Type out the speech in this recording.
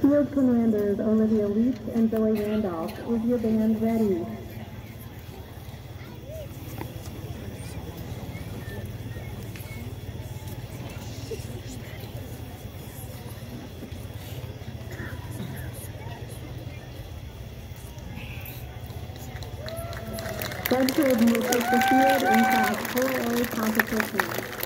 Field Commanders Olivia Leach and Billy Randolph, is your band ready? Bedford take the field in Class 4A competition.